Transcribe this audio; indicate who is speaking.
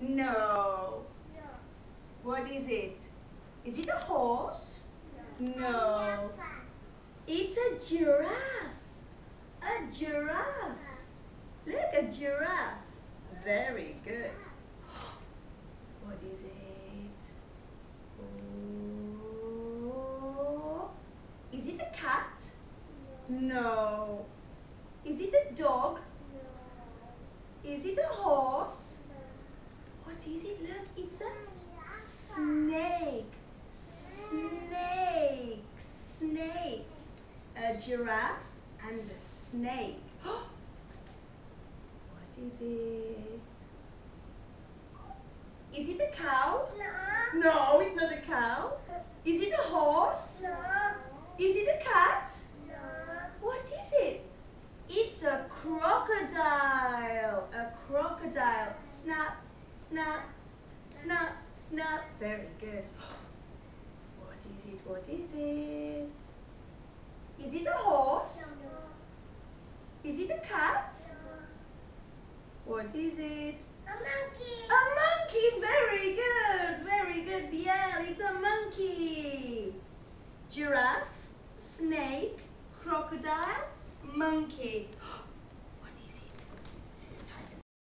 Speaker 1: No. What is it? Is it a horse? No. It's a giraffe. A giraffe. Look, a giraffe. Very good. What is it? Oh. Is it a cat? No. Is it a dog? No. Is it a horse? What is it? Look, it's a snake. Snake. Snake. A giraffe and a snake. what is it? Is it a cow? No, No, it's not a cow. Is it a horse? No. Is it a cat? No. What is it? It's a crocodile. A crocodile. Snap, snap, snap. Very good. What is it? What is it? Is it a horse? Is it a cat? What is it? A monkey. A monkey. Very good. Very good, Biel. It's a monkey. Giraffe, snake, crocodile, monkey.